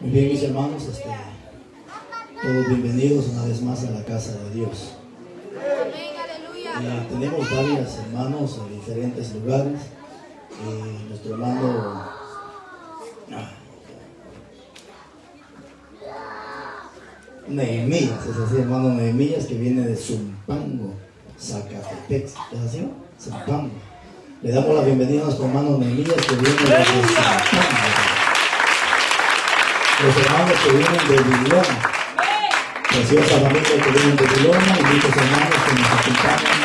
Muy bien, mis hermanos, este, todos bienvenidos una vez más a la casa de Dios. Eh, tenemos varios hermanos en diferentes lugares. Eh, nuestro hermano ah, Nehemías, es así, hermano Nehemías, que viene de Zumpango, Zacatepec, ¿es así? Zumpango. Le damos la bienvenida a nuestro hermano Nehemías, que viene de Zumpango. Los hermanos que vienen de Vilona, preciosa familia que vienen de Vilona y muchos hermanos que nos acompañan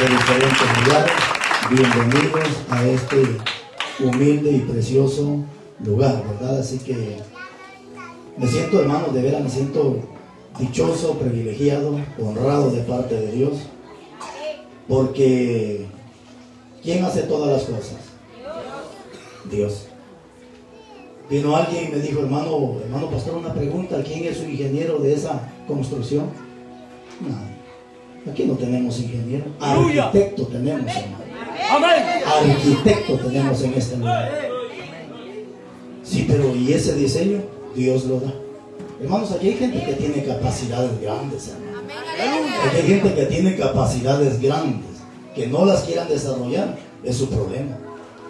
de diferentes lugares. Bienvenidos a este humilde y precioso lugar, ¿verdad? Así que me siento, hermanos, de veras me siento dichoso, privilegiado, honrado de parte de Dios, porque ¿quién hace todas las cosas? Dios. Vino alguien y me dijo, hermano, hermano pastor, una pregunta, ¿quién es su ingeniero de esa construcción? Nadie. Aquí no tenemos ingeniero. Arquitecto tenemos, hermano. Arquitecto tenemos en este lugar. Sí, pero ¿y ese diseño? Dios lo da. Hermanos, aquí hay gente que tiene capacidades grandes, hermano. Aquí hay gente que tiene capacidades grandes, que no las quieran desarrollar, es su problema.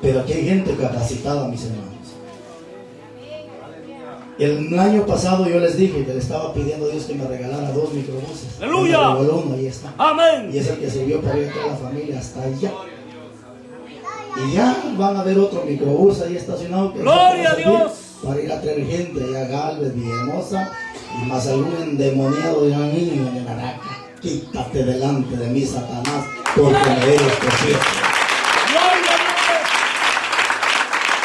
Pero aquí hay gente capacitada, mis hermanos. El año pasado yo les dije que le estaba pidiendo a Dios que me regalara dos microbuses. ¡Aleluya! Uno, ahí está. Amén. Y es el que sirvió para ir a toda la familia hasta allá. Y ya van a ver otro microbús ahí estacionado. Que ¡Gloria a Dios! Para ir a traer gente allá a Galvez, Villahermosa. Y más algún endemoniado de un niño de Maraca. Quítate delante de mí, Satanás, porque me eres precioso. ¡Gloria a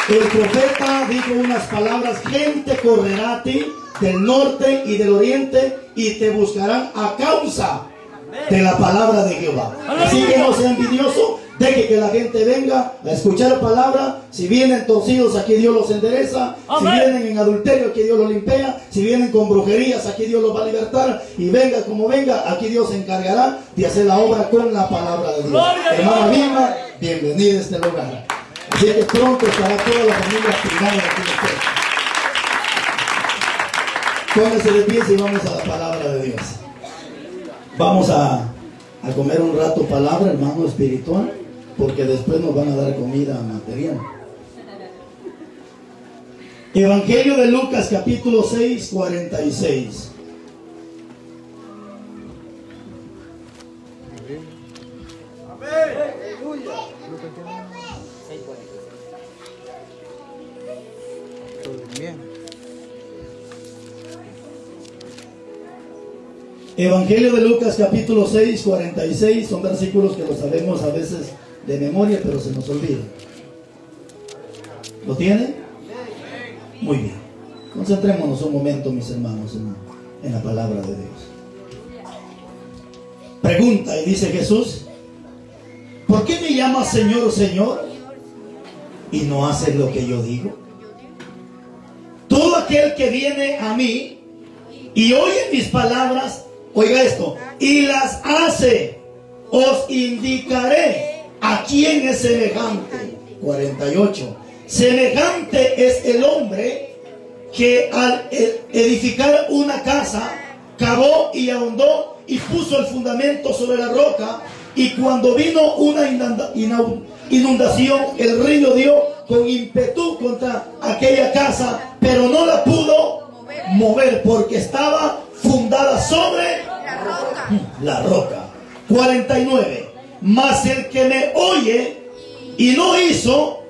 El profeta dijo unas palabras, gente correrá a ti del norte y del oriente y te buscarán a causa de la palabra de Jehová. Así que no sea envidioso, deje que la gente venga a escuchar la palabra. Si vienen torcidos, aquí Dios los endereza. Si vienen en adulterio, aquí Dios los limpia. Si vienen con brujerías, aquí Dios los va a libertar. Y venga como venga, aquí Dios se encargará de hacer la obra con la palabra de Dios. Hermana Vilma, bienvenida a este lugar. Así que pronto estará toda la familia privada aquí. Póngase de pie y vamos a la palabra de Dios. Vamos a, a comer un rato palabra, hermano espiritual, porque después nos van a dar comida material. Evangelio de Lucas capítulo 6, 46. Evangelio de Lucas capítulo 6, 46 son versículos que los sabemos a veces de memoria, pero se nos olvida. ¿Lo tiene? Muy bien. Concentrémonos un momento, mis hermanos, en, en la palabra de Dios. Pregunta y dice Jesús, ¿por qué me llamas Señor, Señor? Y no haces lo que yo digo. Todo aquel que viene a mí y oye mis palabras, oiga esto, y las hace, os indicaré a quién es semejante. 48. Semejante es el hombre que al e- edificar una casa, cavó y ahondó y puso el fundamento sobre la roca, y cuando vino una inundación, el río dio con ímpetu contra aquella casa, pero no la pudo mover porque estaba fundada sobre La roca. la roca. 49. Mas el que me oye y no hizo,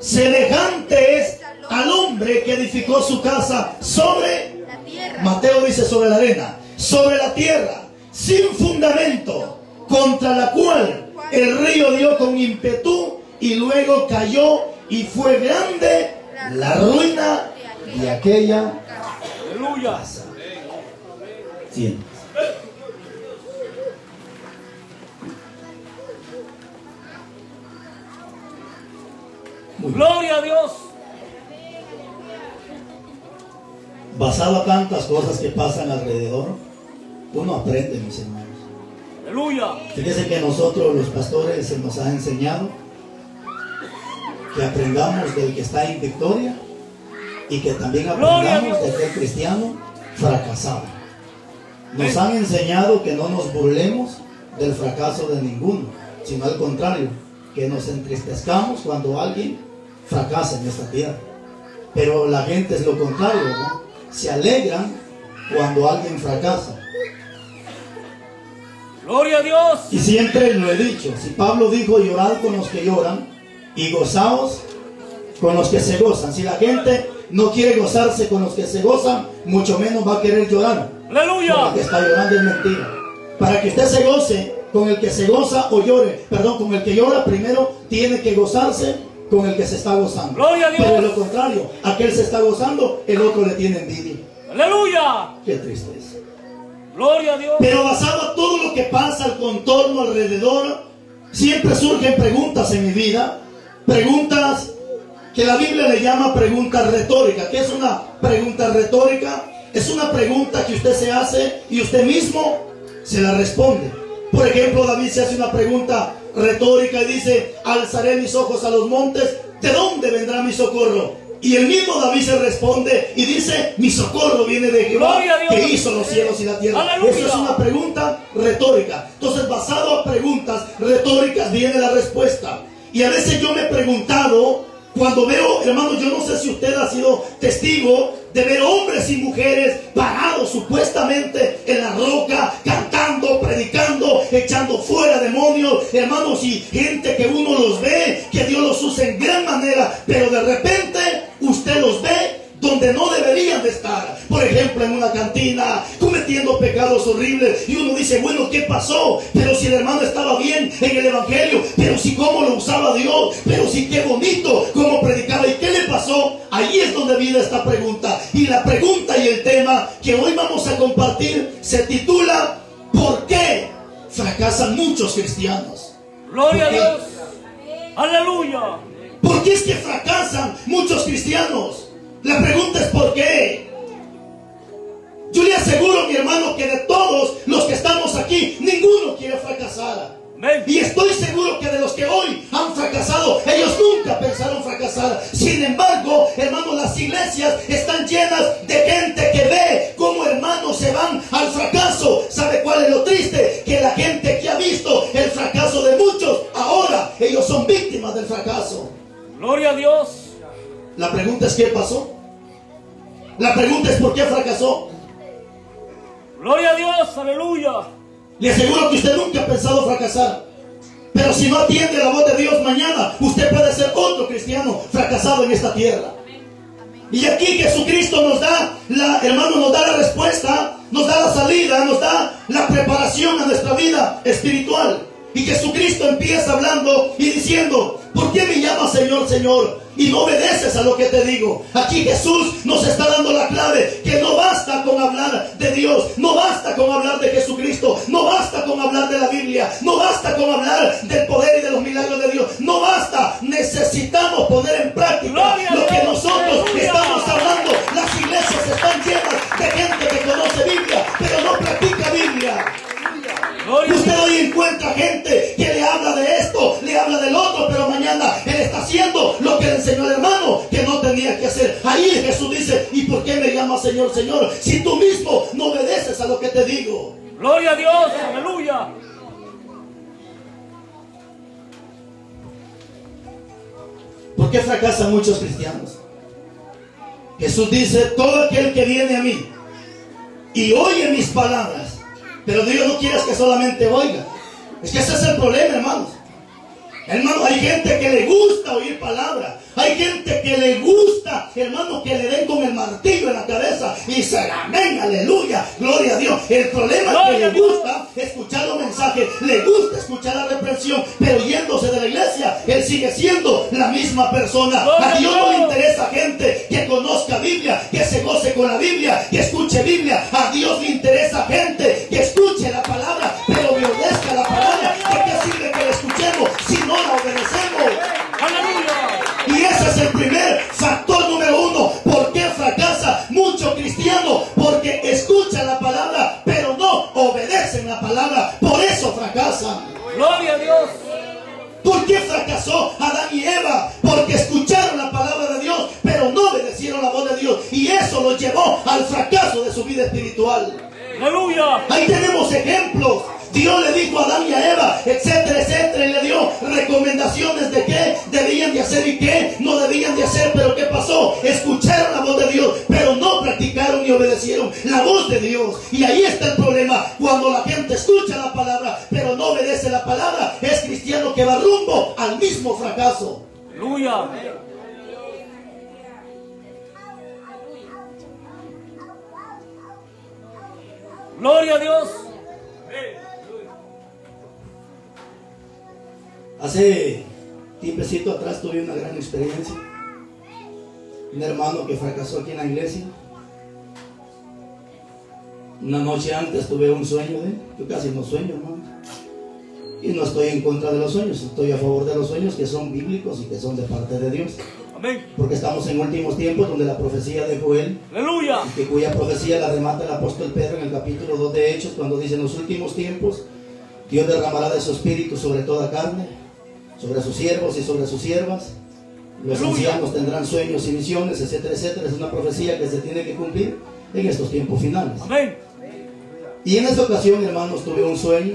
semejante es al hombre que edificó su casa sobre, La tierra. Mateo dice sobre la arena, sobre la tierra, sin fundamento, contra la cual el río dio con ímpetu y luego cayó y fue grande la ruina de aquella Aleluya. casa. Gloria a Dios. Basado a tantas cosas que pasan alrededor, uno aprende, mis hermanos. Aleluya. Fíjese que nosotros los pastores se nos ha enseñado que aprendamos del que está en victoria y que también aprendamos de aquel cristiano fracasado. Nos han enseñado que no nos burlemos del fracaso de ninguno, sino al contrario, que nos entristezcamos cuando alguien fracasa en esta tierra. Pero la gente es lo contrario, ¿no? Se alegran cuando alguien fracasa. Gloria a Dios. Y siempre lo he dicho, si Pablo dijo llorad con los que lloran y gozaos con los que se gozan. Si la gente no quiere gozarse con los que se gozan, mucho menos va a querer llorar. Aleluya. que está llorando es mentira. Para que usted se goce con el que se goza o llore, perdón, con el que llora, primero tiene que gozarse con el que se está gozando. Gloria a Dios. Pero de lo contrario, aquel se está gozando, el otro le tiene envidia. Aleluya. Qué tristeza. Gloria a Dios. Pero basado a todo lo que pasa al contorno alrededor, siempre surgen preguntas en mi vida, preguntas que la Biblia le llama preguntas retóricas. ¿Qué es una pregunta retórica? Es una pregunta que usted se hace y usted mismo se la responde. Por ejemplo, David se hace una pregunta retórica y dice, alzaré mis ojos a los montes, ¿de dónde vendrá mi socorro? Y el mismo David se responde y dice, mi socorro viene de Jehová que hizo los cielos y la tierra. Aleluya. Eso es una pregunta retórica. Entonces, basado a preguntas retóricas viene la respuesta. Y a veces yo me he preguntado, cuando veo, hermano, yo no sé si usted ha sido testigo de ver hombres y mujeres parados supuestamente en la roca, cantando, predicando, echando fuera demonios, hermanos, y gente que uno los ve, que Dios los usa en gran manera, pero de repente usted los ve donde no deberían de estar. Por ejemplo, en una cantina, cometiendo pecados horribles. Y uno dice, bueno, ¿qué pasó? Pero si el hermano estaba bien en el Evangelio, pero si cómo lo usaba Dios, pero si qué bonito, cómo predicaba y qué le pasó. Ahí es donde viene esta pregunta. Y la pregunta y el tema que hoy vamos a compartir se titula, ¿por qué fracasan muchos cristianos? Gloria a. Dios. Aleluya. ¿Por qué es que fracasan muchos cristianos? La pregunta es ¿por qué? Yo le aseguro, mi hermano, que de todos los que estamos aquí, ninguno quiere fracasar. Y estoy seguro que de los que hoy han fracasado, ellos nunca pensaron fracasar. Sin embargo, hermanos, las iglesias están llenas de gente que ve cómo hermanos se van al fracaso. ¿Sabe cuál es lo triste? Que la gente que ha visto el fracaso de muchos, ahora ellos son víctimas del fracaso. Gloria a Dios. La pregunta es ¿qué pasó? La pregunta es ¿por qué fracasó? Gloria a Dios. Aleluya. Le aseguro que usted nunca ha pensado fracasar. Pero si no atiende la voz de Dios mañana, usted puede ser otro cristiano fracasado en esta tierra. Y aquí Jesucristo nos da, la, hermano, nos da la respuesta, nos da la salida, nos da la preparación a nuestra vida espiritual. Y Jesucristo empieza hablando y diciendo, ¿por qué me Señor, Señor? Y no obedeces a lo que te digo. Aquí Jesús nos está dando la clave, que no basta con hablar de Dios, no basta con hablar de Jesucristo, no basta con hablar de la Biblia, no basta con hablar del poder y de los milagros de Dios, no basta. Necesitamos poner en práctica lo que nosotros estamos hablando. Las iglesias están llenas de gente que conoce Biblia, pero no practica Biblia. Usted hoy encuentra gente que le habla de esto, le habla del otro, pero mañana él está haciendo lo que le enseñó el hermano que no tenía que hacer. Ahí Jesús dice, ¿y por qué me llamas Señor, Señor? Si tú mismo no obedeces a lo que te digo. Gloria a Dios. Aleluya. ¿Por qué fracasan muchos cristianos? Jesús dice, todo aquel que viene a mí y oye mis palabras, pero Dios no quiere que solamente oiga. Es que ese es el problema, hermanos. Hermano, hay gente que le gusta oír palabras. Hay gente que le gusta, hermano, que le den con el martillo en la cabeza y se amén, aleluya, gloria a Dios. El problema es que le gusta escuchar los mensajes, le gusta escuchar la reprensión, pero yéndose de la iglesia, él sigue siendo la misma persona. A Dios no le interesa gente que conozca Biblia, que se goce con la Biblia, que escuche Biblia. A Dios le interesa gente espiritual. Aleluya. Ahí tenemos ejemplos. Dios le dijo a Adán y a Eva, etcétera, etcétera, y le dio recomendaciones de qué debían de hacer y qué no debían de hacer. Pero ¿qué pasó? Escucharon la voz de Dios, pero no practicaron ni obedecieron la voz de Dios. Y ahí está el problema. Cuando la gente escucha la palabra, pero no obedece la palabra, es cristiano que va rumbo al mismo fracaso. Aleluya. Gloria a Dios. Hace tiempecito atrás tuve una gran experiencia. Un hermano que fracasó aquí en la iglesia. Una noche antes tuve un sueño él. Yo casi no sueño, hermano. Y no estoy en contra de los sueños, estoy a favor de los sueños que son bíblicos y que son de parte de Dios. Amén. Porque estamos en últimos tiempos donde la profecía de Joel Aleluya. que cuya profecía la remata el apóstol Pedro en el capítulo 2 de Hechos, cuando dice en los últimos tiempos, Dios derramará de su espíritu sobre toda carne, sobre sus siervos y sobre sus siervas. Los Aleluya. ancianos tendrán sueños y visiones, etcétera, etcétera. Es una profecía que se tiene que cumplir en estos tiempos finales. Amén. Y en esta ocasión, hermanos, tuve un sueño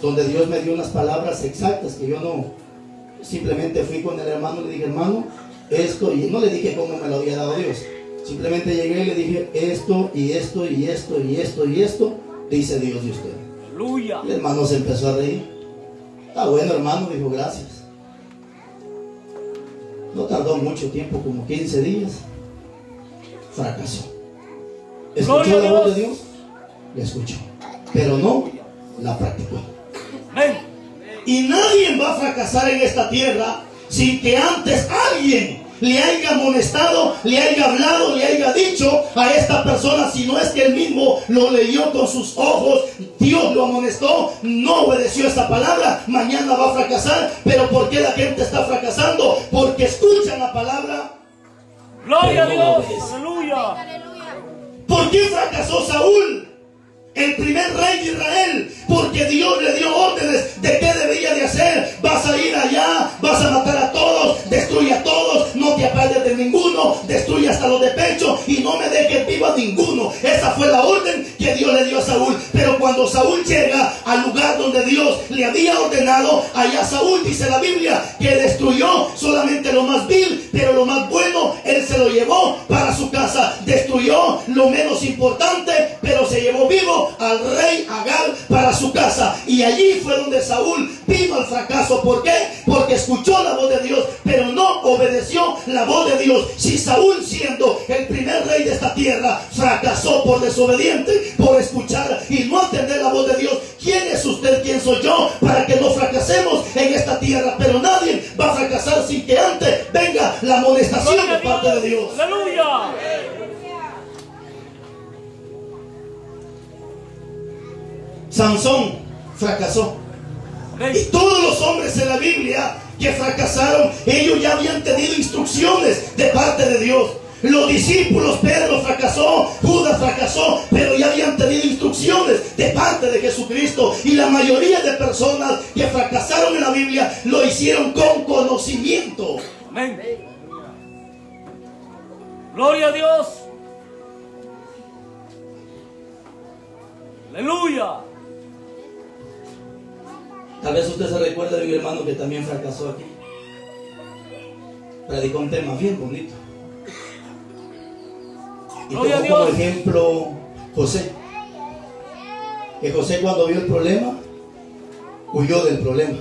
donde Dios me dio unas palabras exactas que yo no simplemente fui con el hermano y le dije, hermano, esto, y no le dije cómo me lo había dado Dios. Simplemente llegué y le dije, esto y esto y esto y esto y esto, dice Dios de usted. Aleluya. El hermano se empezó a reír. Está bueno, hermano, dijo, gracias. No tardó mucho tiempo, como 15 días. Fracasó. ¿Escuchó la voz de Dios. La escuchó. Pero no la practicó. Y nadie va a fracasar en esta tierra sin que antes alguien le haya amonestado, le haya hablado, le haya dicho a esta persona, si no es que él mismo lo leyó con sus ojos, Dios lo amonestó, no obedeció esa palabra, mañana va a fracasar. Pero ¿por qué la gente está fracasando? Porque escuchan la palabra. Gloria a Dios. Aleluya. ¿Por qué fracasó Saúl? El primer rey de Israel, porque Dios le dio órdenes de qué debía de hacer. Vas a ir allá, vas a matar a todos, destruye a todos, no te apartes de ninguno, destruye hasta los de pecho y no me dejes vivo a ninguno. Esa fue la orden que Dios le dio a Saúl. Pero cuando Saúl llega al lugar donde Dios le había ordenado, allá Saúl dice la Biblia que destruyó solamente lo más vil, pero lo más bueno él se lo llevó para su casa. Destruyó lo menos importante, pero se llevó vivo al rey Agal para su casa. Y allí fue donde Saúl vino al fracaso. ¿Por qué? Porque escuchó la voz de Dios, pero no obedeció la voz de Dios. Si Saúl siendo el primer rey de esta tierra fracasó por desobediente, conocimiento. Amén. Gloria a Dios. Aleluya. Tal vez usted se recuerda de un hermano que también fracasó aquí. Predicó un tema bien bonito. Y Gloria a tomó como Dios. ejemplo José. Que José cuando vio el problema, huyó del problema.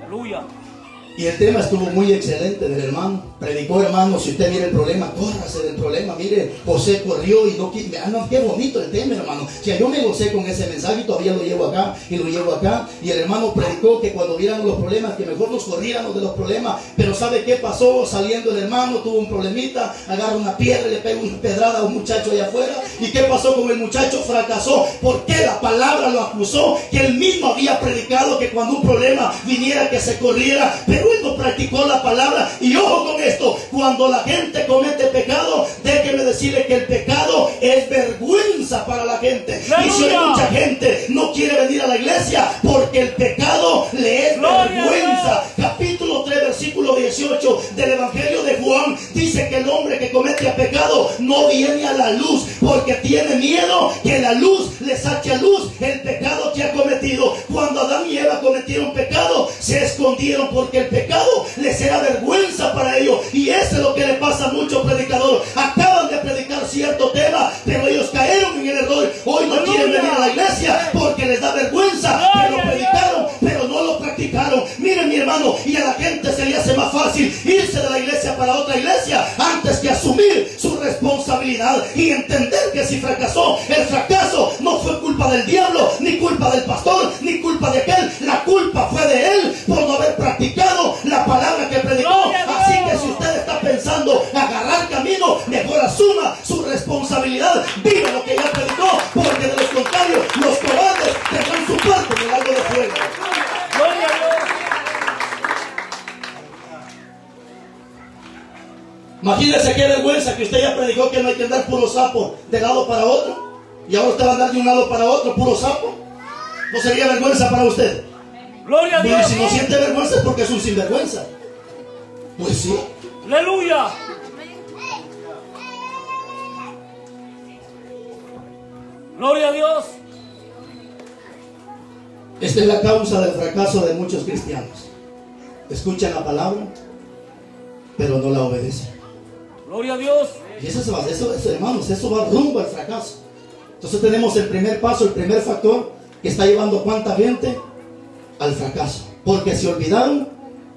Aleluya. Y el tema estuvo muy excelente del hermano. Predicó, hermano, si usted mira el problema, córrase del problema. Mire, José corrió y no, qui- ah, no, qué bonito el tema, hermano. O sea, yo me gocé con ese mensaje y todavía lo llevo acá y lo llevo acá. Y el hermano predicó que cuando vieran los problemas, que mejor nos corriéramos de los problemas. Pero ¿sabe qué pasó? Saliendo el hermano, tuvo un problemita, agarra una piedra y le pega una pedrada a un muchacho allá afuera. ¿Y qué pasó con el muchacho? Fracasó. porque la palabra lo acusó? Que él mismo había predicado que cuando un problema viniera que se corriera. Pero él no practicó la palabra. Y ojo con esto, cuando la gente comete pecado, déjeme decirle que el pecado es vergüenza para la gente. Y si ¡Aleluya! mucha gente no quiere venir a la iglesia porque el pecado le es ¡Gloria a vergüenza. Capítulo 3, versículo 18 del Evangelio de Juan dice que el hombre que comete pecado pecado no viene a la luz porque tiene miedo que la luz le saque a luz el pecado que ha cometido. Cuando Adán y Eva cometieron pecado, se escondieron porque el pecado les era vergüenza para ellos. Y eso es lo que le pasa a muchos predicadores. Acaban de predicar cierto tema, pero ellos cayeron en el error. Hoy no quieren venir a la iglesia porque les da vergüenza que lo predicaron, pero no lo practicaron. Miren mi hermano, y a la gente se le hace más fácil irse de la iglesia para otra iglesia antes que asumir su responsabilidad y entender que si fracasó, el puro sapo de lado para otro. Y ahora usted va a andar de un lado para otro, puro sapo. ¿No sería vergüenza para usted? Gloria a Bueno, Dios. si no siente vergüenza es porque es un sinvergüenza. Pues sí. Aleluya. Gloria a Dios. Esta es la causa del fracaso de muchos cristianos. Escuchan la palabra, pero no la obedecen. Gloria a Dios. Y eso, va, eso, eso, hermanos, eso va rumbo al fracaso. Entonces tenemos el primer paso, el primer factor que está llevando cuánta gente al fracaso. Porque se olvidaron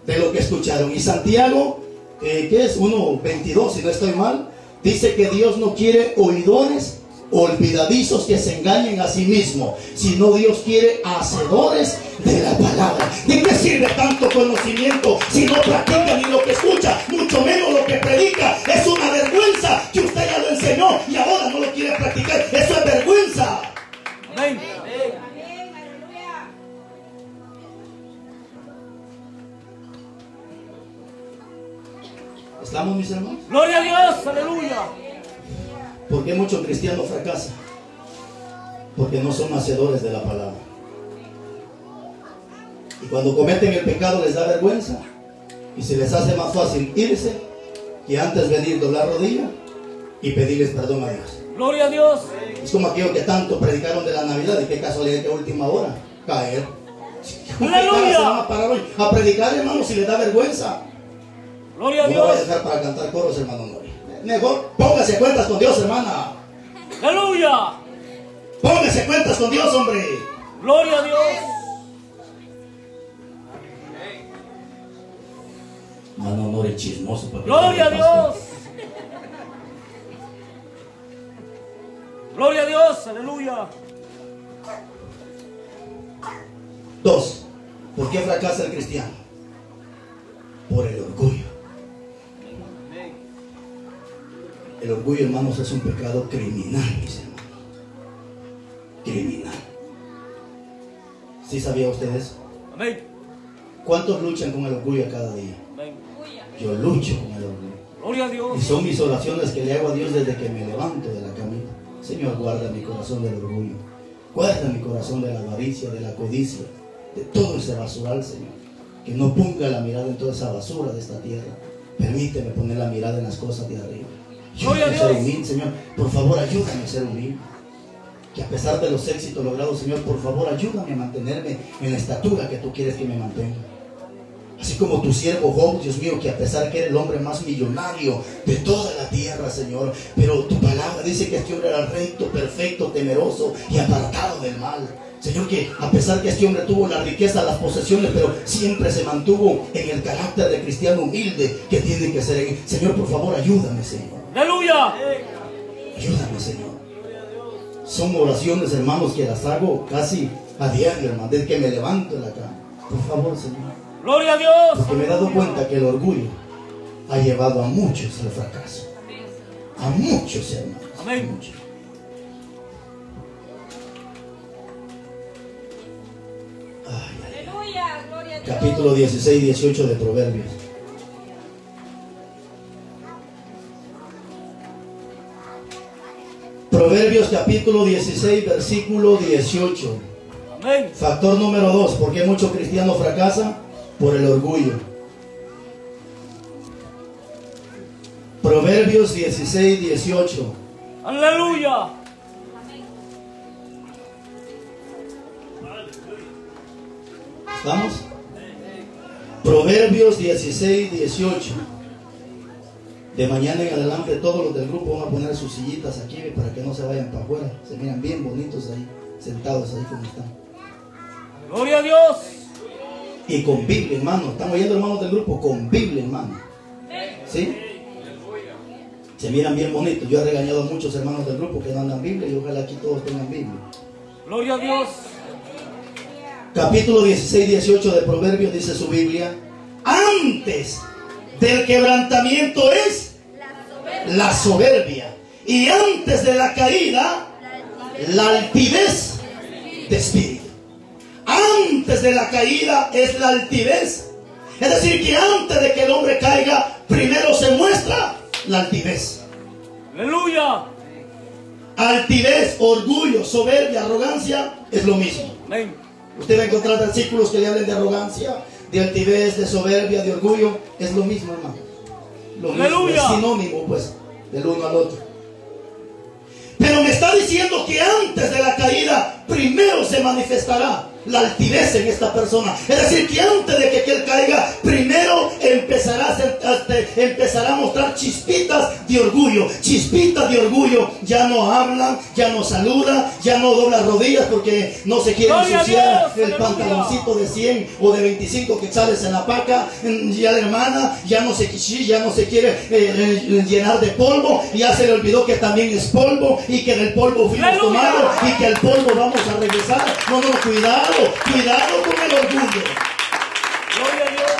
de lo que escucharon. Y Santiago, eh, ¿qué es? 1.22, si no estoy mal, dice que Dios no quiere oidores olvidadizos que se engañen a sí mismos, sino Dios quiere hacedores de la palabra. ¿De qué sirve tanto conocimiento si no practica ni lo que escucha, mucho menos lo que predica? Es una vergüenza que usted ya lo enseñó y ahora no lo quiere practicar. Eso es vergüenza. Amén. ¿Estamos mis hermanos? Gloria a Dios. Aleluya. ¿Por qué muchos cristianos fracasan? Porque no son hacedores de la palabra. Y cuando cometen el pecado les da vergüenza y se les hace más fácil irse que antes venir doblar rodilla y pedirles perdón a Dios. Gloria a Dios. Es como aquellos que tanto predicaron de la Navidad y qué casualidad que a última hora caer. ¡Aleluya! Se van a parar hoy a predicar, hermano, si les da vergüenza. Gloria a No me voy a Dios. dejar para cantar coros, hermano Nori. Mejor póngase cuentas con Dios, hermana. Aleluya. Póngase cuentas con Dios, hombre. Gloria a Dios. Mano, no eres chismoso. Gloria a no. Dios. Gloria a Dios. Aleluya. Dos. ¿Por qué fracasa el cristiano? Por el orgullo. El orgullo, hermanos, es un pecado criminal, mis hermanos. Criminal. ¿Sí sabía ustedes? Amén. ¿Cuántos luchan con el orgullo cada día? Amén. Yo lucho con el orgullo. Gloria a Y Dios. son mis oraciones que le hago a Dios desde que me levanto de la camita. Señor, guarda mi corazón del orgullo. Guarda mi corazón de la avaricia, de la codicia, de todo ese basural, Señor. Que no ponga la mirada en toda esa basura de esta tierra. Permíteme poner la mirada en las cosas de arriba. Gloria a Dios. humilde, Señor. Por favor, ayúdame a ser humilde. Que a pesar de los éxitos logrados, Señor, por favor, ayúdame a mantenerme en la estatura que tú quieres que me mantenga. Así como tu siervo Job, Dios mío, que a pesar que era el hombre más millonario de toda la tierra, Señor, pero tu palabra dice que este hombre era recto, perfecto, temeroso y apartado del mal. Señor, que a pesar que este hombre tuvo la riqueza, las posesiones, pero siempre se mantuvo en el carácter de cristiano humilde que tiene que ser. Señor, por favor, ayúdame, Señor. Aleluya. Ayúdame, Señor. Son oraciones, hermanos, que las hago casi a diario, hermano, desde que me levanto en la cama. Por favor, Señor. Gloria a Dios. Porque me he dado cuenta que el orgullo ha llevado a muchos al fracaso. A muchos, hermanos. a Amén. muchos. Ay, ay, ay. Aleluya, gloria a Dios. Capítulo 16 y 18 de Proverbios. Proverbios capítulo 16, versículo 18. Amén. Factor número 2. ¿Por qué muchos cristianos fracasan? Por el orgullo. Proverbios 16, 18. Aleluya. ¿Estamos? Proverbios 16, 18. De mañana en adelante todos los del grupo van a poner sus sillitas aquí para que no se vayan para afuera. Se miran bien bonitos ahí, sentados ahí como están. Gloria a Dios. Y con Biblia, hermano. Están oyendo hermanos del grupo con Biblia, hermano. ¿Sí? Se miran bien bonitos. Yo he regañado a muchos hermanos del grupo que no andan Biblia y ojalá aquí todos tengan Biblia. Gloria a Dios. Capítulo 16, 18 de Proverbios dice su Biblia. Antes del quebrantamiento es la soberbia. Y antes de la caída, la altivez de espíritu. Antes de la caída es la altivez. Es decir, que antes de que el hombre caiga, primero se muestra la altivez. Aleluya. Altivez, orgullo, soberbia, arrogancia es lo mismo. Amén. Usted va a encontrar versículos que le hablen de arrogancia, de altivez, de soberbia, de orgullo. Es lo mismo, hermano. Lo mismo, es sinónimo, pues, del uno al otro. Pero me está diciendo que antes de la caída, primero se manifestará la altivez en esta persona. Es decir, que antes de que aquel caiga, primero empezará a, ser- empezará a mostrar chispitas de orgullo. Chispitas de orgullo. Ya no habla, ya no saluda, ya no dobla rodillas porque no se quiere ensuciar el pantaloncito de 100 o de 25 quetzales en la paca. Ya la hermana ya no se ya no se quiere eh, eh, llenar de polvo. Ya se le olvidó que también es polvo y que del polvo fuimos tomados y que al polvo vamos a regresar. No, no, cuidado, cuidado con el orgullo. Gloria a Dios.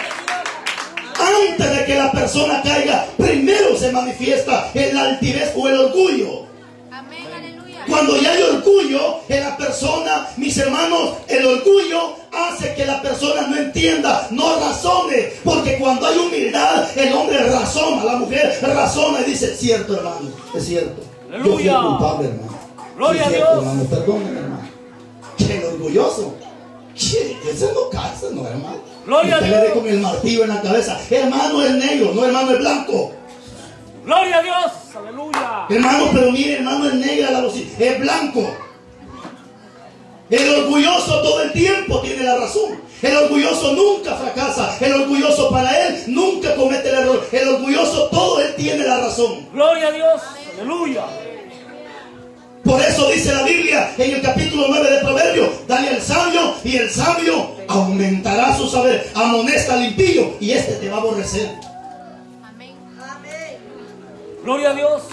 Antes de que la persona caiga, primero se manifiesta el altivez o el orgullo. Amén, aleluya. Cuando ya hay orgullo en la persona, mis hermanos, el orgullo hace que la persona no entienda, no razone. Porque cuando hay humildad, el hombre razona, la mujer razona y dice, cierto hermano, es cierto. Yo fui Aleluya. culpable, hermano. Gloria Sí, a cierto, Dios. hermano, perdóneme, hermano. Que el orgulloso. Que ese no casa, no, hermano. Gloria a Usted le dé Dios. con el martillo en la cabeza. Hermano es negro, no hermano es blanco. Gloria a Dios. Aleluya. Hermano, pero mire, hermano, es negra la bocina, es blanco. El orgulloso todo el tiempo tiene la razón. El orgulloso nunca fracasa. El orgulloso para él nunca comete el error. El orgulloso todo él tiene la razón. Gloria a Dios. Aleluya. Por eso dice la Biblia en el capítulo 9 de Proverbios, dale al sabio y el sabio aumentará su saber. Amonesta al impío y este te va a aborrecer. Amén. Gloria a Dios.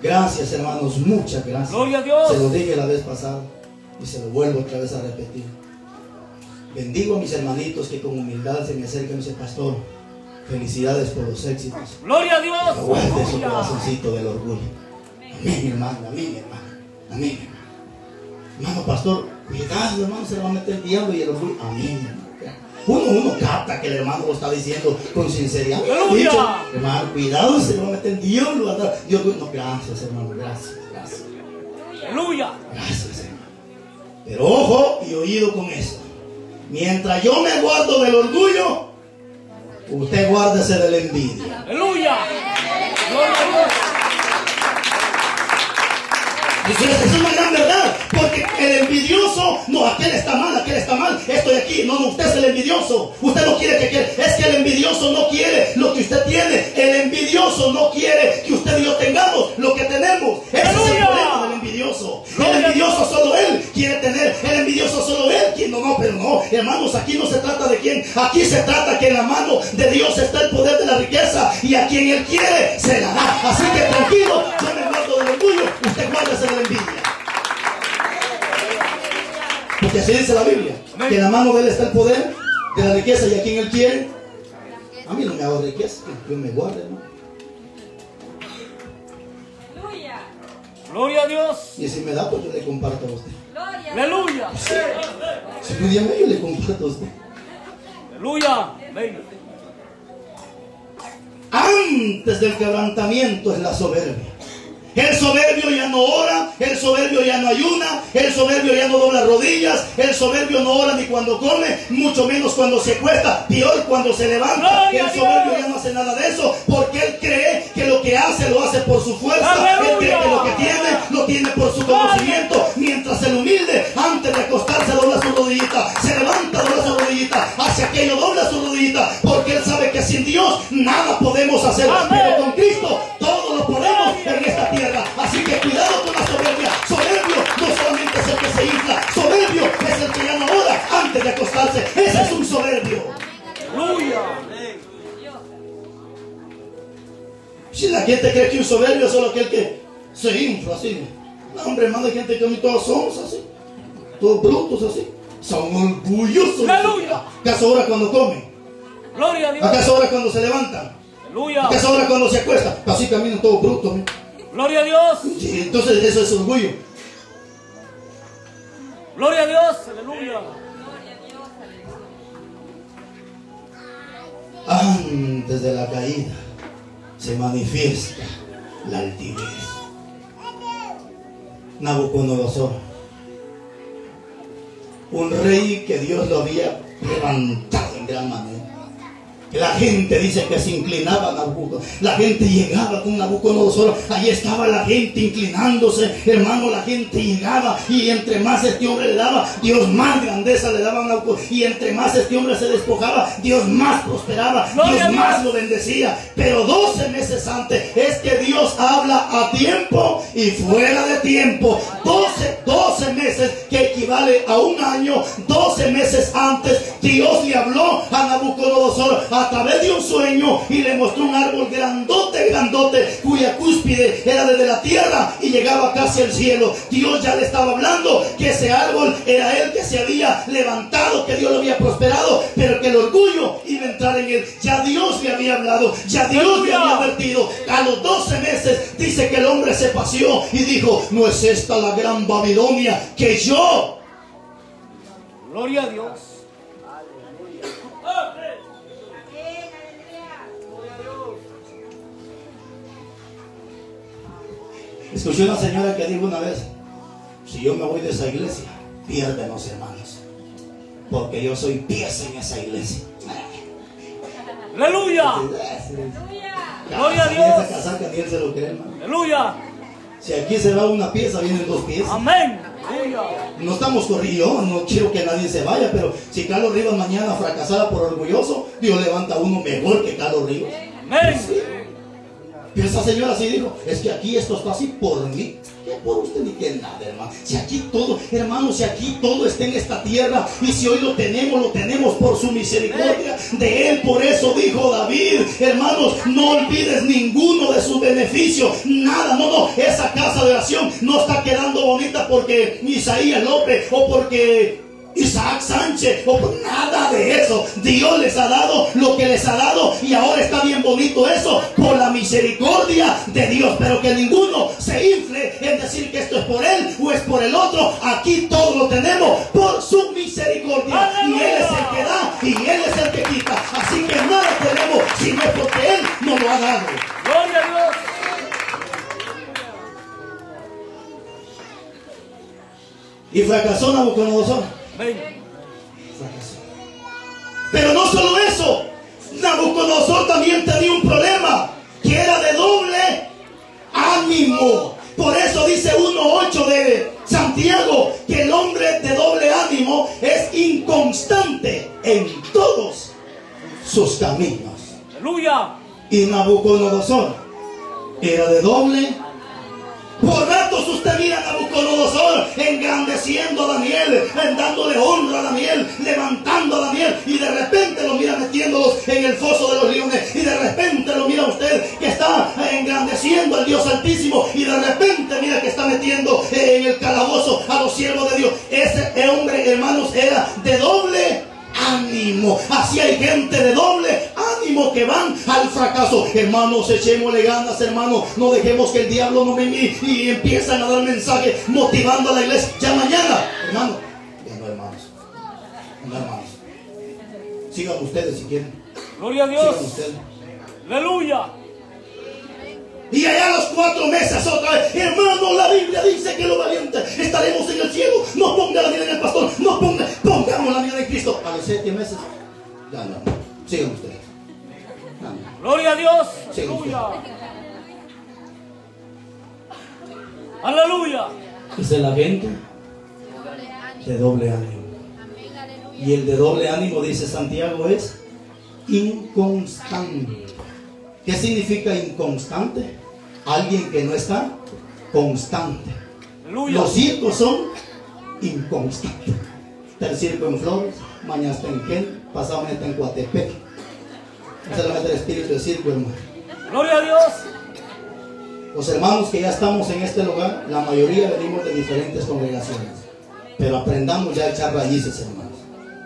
Gracias hermanos, muchas gracias. Gloria a Dios. Se lo dije la vez pasada y se lo vuelvo otra vez a repetir. Bendigo a mis hermanitos que con humildad se me acercan y dicen, pastor, felicidades por los éxitos. Gloria a Dios. Aguante su Aleluya. corazoncito del orgullo. Amén, hermano, amén, hermano. Amén, hermano. Hermano, pastor, cuidado, hermano, se le va a meter el diablo y el orgullo. Amén, hermano. Uno, uno capta que el hermano lo está diciendo con sinceridad. Dicho, hermano, cuidado, se le va a meter el diablo. Dios, no, gracias, hermano, gracias, gracias. Aleluya. Gracias, hermano. Pero ojo y oído con esto. Mientras yo me guardo del orgullo, usted guárdese de la envidia. Aleluya. Es, una gran verdad, porque el envidioso, no, aquel está mal, aquel está mal, estoy aquí, no, no, usted es el envidioso, usted no quiere que, que- es que el envidioso no quiere lo que usted tiene, el envidioso no quiere que usted y yo tengamos lo que tenemos, ese es el ¡Aleluya! Envidioso, el envidioso Dios. solo él quiere tener, el envidioso solo él, quien no, no, pero no, hermanos, aquí no se trata de quién, aquí se trata que en la mano de Dios está el poder de la riqueza, y a quien él quiere, se la da, así que tranquilo, yo me guardo del orgullo, usted guárdese de la envidia. Porque así dice la Biblia, que en la mano de él está el poder de la riqueza y a quien él quiere. A mí no me hago riqueza, que yo me guarde, hermano. Gloria a Dios. Y si me da, pues yo le comparto a usted. Aleluya. Si me llama, yo le comparto a usted. Aleluya. Antes del quebrantamiento es la soberbia. El soberbio ya no ora, el soberbio ya no ayuna, el soberbio ya no dobla rodillas, el soberbio no ora ni cuando come, mucho menos cuando se cuesta, peor cuando se levanta. El soberbio ya no hace nada de eso, porque él cree que lo que hace lo hace por su fuerza, él cree que lo que tiene lo tiene por su conocimiento, mientras el humilde antes de acostarse dobla su rodillita, se levanta, dobla su rodillita, hacia aquello dobla su rodillita, porque él sabe que sin Dios nada podemos hacer, pero con Cristo todo lo podemos en esta tierra. Antes de acostarse. Ese es un soberbio. Aleluya. Si la gente cree que un soberbio es solo aquel que se infla así. No, hombre, hermano, hay gente que a mí todos somos así. Todos brutos así. Son orgullosos. Aleluya. ¿Acaso ahora cuando comen? Gloria a Dios. ¿Acaso ahora cuando se levantan? Aleluya. ¿Acaso ahora cuando se acuestan? Así caminan todos brutos. Gloria a Dios. Sí, entonces eso es orgullo. Gloria a Dios. Aleluya. Antes de la caída se manifiesta la altivez. Nabucodonosor, un rey que Dios lo había levantado en gran manera. La gente dice que se inclinaba a Nabucodonosor. La gente llegaba con Nabucodonosor. Ahí estaba la gente inclinándose. Hermano, la gente llegaba. Y entre más este hombre le daba, Dios más grandeza le daba a Nabucodonosor. Y entre más este hombre se despojaba, Dios más prosperaba. Dios. más lo bendecía. Pero 12 meses antes es que Dios habla a tiempo y fuera de tiempo. 12, 12 meses que equivale a un año. 12 meses antes Dios le habló a Nabucodonosor a través de un sueño y le mostró un árbol grandote, grandote, cuya cúspide era desde la tierra y llegaba casi al cielo. Dios ya le estaba hablando que ese árbol era él que se había levantado, que Dios lo había prosperado, pero que el orgullo iba a entrar en él. Ya Dios le había hablado, ya Dios le había advertido. A los 12 meses dice que el hombre se paseó y dijo, no es esta la gran Babilonia que yo Gloria a Dios. Escuché una señora que dijo una vez, si yo me voy de esa iglesia, pierden los hermanos, porque yo soy pieza en esa iglesia. Aleluya. Gloria a Dios. Casaca se lo cree. Aleluya. Si aquí se va una pieza, vienen dos piezas. Amén. No estamos corriendo, no quiero que nadie se vaya, pero si Carlos Rivas mañana fracasara por orgulloso, Dios levanta a uno mejor que Carlos Rivas. Amén. Pero esa señora sí dijo, es que aquí esto está así por mí. ¿Qué por usted ni que nada, hermano? Si aquí todo, hermano, si aquí todo está en esta tierra y si hoy lo tenemos, lo tenemos por su misericordia de él. Por eso dijo David, hermanos, no olvides ninguno de sus beneficios. Nada, no, no, esa casa de oración no está quedando bonita porque Isaías López o porque Isaac Sánchez, o por nada de eso. Dios les ha dado lo que les ha dado y ahora está bien bonito eso por la misericordia de Dios. Pero que ninguno se infle en decir que esto es por él o es por el otro. Aquí todo lo tenemos por su misericordia. Y él es el que da y él es el que quita. Así que nada tenemos si no es porque él nos lo ha dado. Gloria a Dios. Y fracasó Nabucodonosor. Pero no solo eso, Nabucodonosor también tenía un problema, que era de doble ánimo. Por eso dice 1.8 de Santiago, que el hombre de doble ánimo es inconstante en todos sus caminos. Aleluya. Y Nabucodonosor era de doble. Por ratos usted mira a Nabucodonosor engrandeciendo a Daniel, dándole honra a Daniel, Hermanos, echémosle ganas, hermanos. No dejemos que el diablo nos venga y, y empiezan a dar mensajes motivando a la iglesia. Ya mañana, hermano. Ya no, hermanos. No, hermanos. Sigan ustedes si quieren. Gloria a Sigan Dios. ustedes. Aleluya. Y allá los cuatro meses otra vez. Hermano, la Biblia dice que los valientes estaremos en el cielo. No ponga la vida en el pastor, no ponga, pongamos la vida en Cristo. A los siete meses, ya no. Sigan ustedes. Gloria a Dios. Aleluya. Aleluya. Es la gente de doble ánimo. Y el de doble ánimo, dice Santiago, es inconstante. ¿Qué significa inconstante? Alguien que no está constante. Los circos son inconstantes. Está el circo en Flores, mañana está en Ken, pasado mañana está en Coatepec. Solamente el espíritu del circo, hermano. Gloria a Dios. Los hermanos que ya estamos en este lugar, la mayoría venimos de diferentes congregaciones. Pero aprendamos ya a echar raíces, hermanos.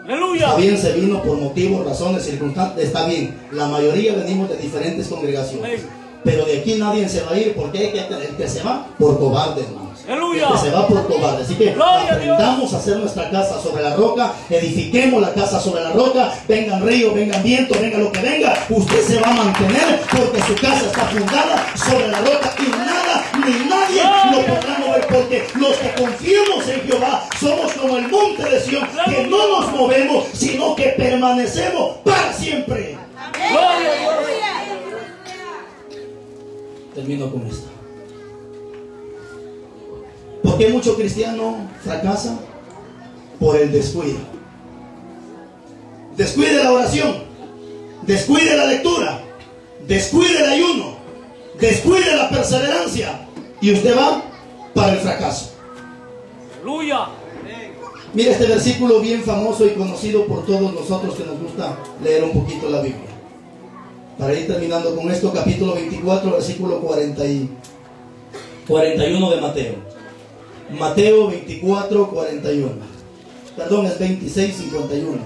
Aleluya. Está bien, se vino por motivos, razones, circunstancias, está bien. La mayoría venimos de diferentes congregaciones. Amén. Pero de aquí nadie se va a ir, porque el que se va por cobarde, hermanos. Aleluya. Que se va por cobarde. Así que a aprendamos a hacer nuestra casa sobre la roca, edifiquemos la casa sobre la roca, vengan ríos, vengan vientos, venga lo que venga, usted se va a mantener porque su casa está fundada sobre la roca y nada ni nadie lo podrá mover porque los que confiamos en Jehová somos como el monte de Sión, que no nos movemos, sino que permanecemos para siempre. Termino con esto. ¿Por qué mucho cristiano fracasa? Por el descuido. Descuide la oración, descuide la lectura, descuide el ayuno, descuide la perseverancia y usted va para el fracaso. Aleluya. Mira este versículo bien famoso y conocido por todos nosotros que nos gusta leer un poquito la Biblia. Para ir terminando con esto, capítulo 24, versículo 40 y 41 de Mateo. Mateo 24, 41. Perdón, es 26, 51.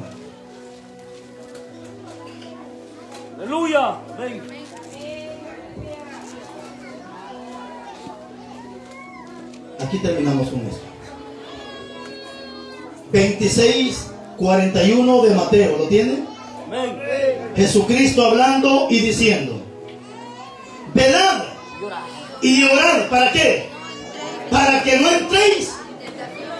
Aleluya. Ven. Aquí terminamos con esto. 26, 41 de Mateo. ¿Lo tienen? Amén. Jesucristo hablando y diciendo, velad y orad, ¿para qué? Para que no entréis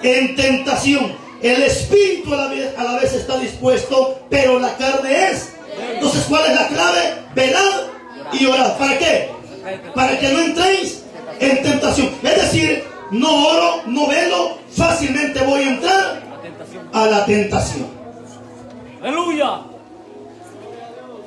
en tentación. El espíritu a la vez, está dispuesto, pero la carne es. Entonces, ¿cuál es la clave? Velad y orad. ¿Para qué? Para que no entréis en tentación. Es decir, no oro, no velo, fácilmente voy a entrar a la tentación. Aleluya.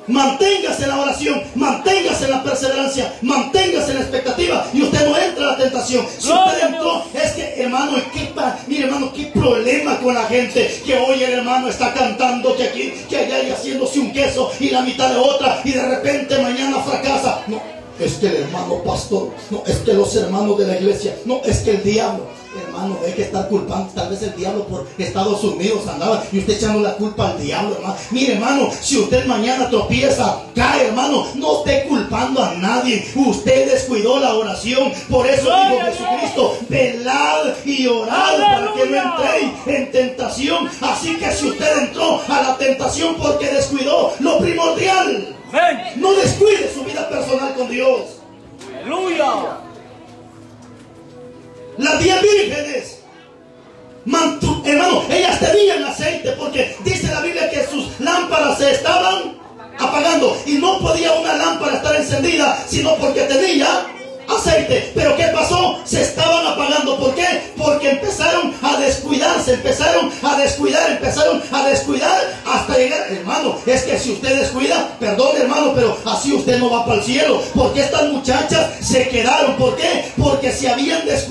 Manténgase en la oración, manténgase en la perseverancia, manténgase en la expectativa y usted no entra a la tentación. Si usted entró, es que hermano, ¿qué pa- mire hermano, qué problema con la gente que hoy el hermano está cantando que aquí, que allá y haciéndose un queso y la mitad de otra y de repente mañana fracasa. No, es que el hermano pastor, no, es que los hermanos de la iglesia, no, es que el diablo. Hermano, hay que estar culpando tal vez el diablo por Estados Unidos andaba y usted echando la culpa al diablo, hermano. Mire, hermano, si usted mañana tropieza, cae, hermano, no esté culpando a nadie. Usted descuidó la oración. Por eso dijo. Jesucristo, velad y orad para que no entréis en tentación. Así que si usted entró a la tentación porque descuidó lo primordial, Ven. no descuide su vida personal con Dios. Aleluya. Las diez vírgenes, mantu- hermano, ellas tenían aceite porque dice la Biblia que sus lámparas se estaban apagando y no podía una lámpara estar encendida sino porque tenía aceite. Pero ¿qué pasó? Se estaban apagando. ¿Por qué? Porque empezaron a descuidarse, empezaron a descuidar, empezaron a descuidar hasta llegar. Hermano, es que si usted descuida, perdón hermano, pero así usted no va para el cielo. Porque estas muchachas se quedaron. ¿Por qué? Porque se habían descuidado.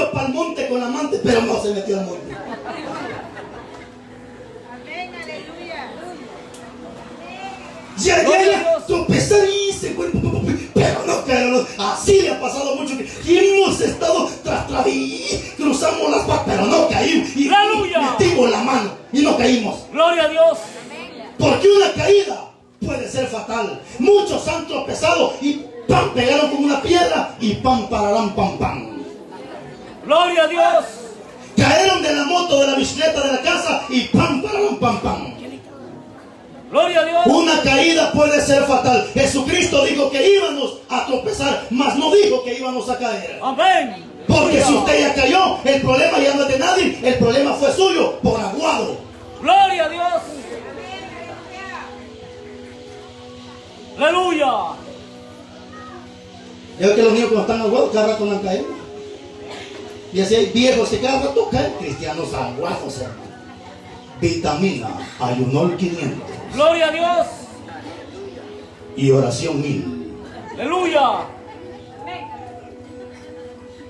Iba para el monte con la amante, pero no se metió al monte. Ya, ya, Gloria a ya, Dios. tropezar y se pero no, pero así le ha pasado mucho que y hemos estado tras, tras y cruzamos las patas, pero no caímos y, y Aleluya. metimos la mano y no caímos. Gloria a Dios. Porque una caída puede ser fatal. Muchos han tropezado y pam, pegaron con una piedra y pam, pararán, pam, pam. Gloria a Dios. Cayeron de la moto, de la bicicleta, de la casa y pam, pararán, pam, pam. Gloria a Dios. Una caída puede ser fatal. Jesucristo dijo que íbamos a tropezar, mas no dijo que íbamos a caer. Amén. Porque si usted ya cayó, el problema ya no es de nadie, el problema fue suyo por aguado. Gloria a Dios. Aleluya. Yo que los niños cuando están aguados, cada rato van cayendo. Y así hay viejos que cada rato caen, cristianos aguados, hermano. Vitamina, ayunol 500 Gloria a Dios. y oración 1000. Aleluya.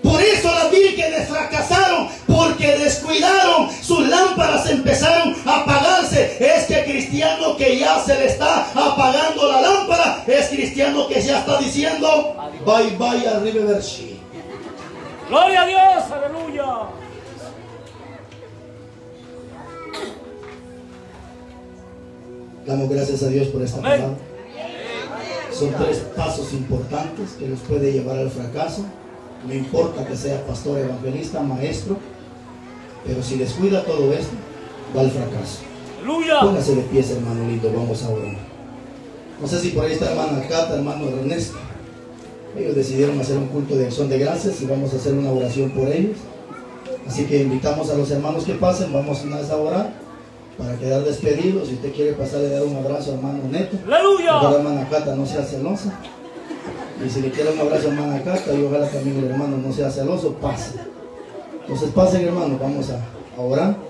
Por eso las vírgenes fracasaron, porque descuidaron, sus lámparas empezaron a apagarse. Este cristiano que ya se le está apagando la lámpara, es cristiano que ya está diciendo, bye bye a Rivershi. Gloria a Dios. Aleluya. Damos gracias a Dios por esta Amén. palabra. Son tres pasos importantes que los puede llevar al fracaso. No importa que sea pastor, evangelista, maestro, pero si descuida todo esto, va al fracaso. Aleluya. Póngase de pies, hermano lindo, vamos a orar. No sé si por ahí está hermana Cata, hermano Ernesto. Ellos decidieron hacer un culto de acción de gracias y vamos a hacer una oración por ellos. Así que invitamos a los hermanos que pasen, vamos una vez a orar para quedar despedidos. Si usted quiere pasar, le dar un abrazo a hermano Neto. Ojalá Aleluya. hermana Cata no sea celosa. Y si le quiere un abrazo a hermana Cata y ojalá también el hermano no sea celoso, pase. Entonces pasen hermano, vamos a, a orar.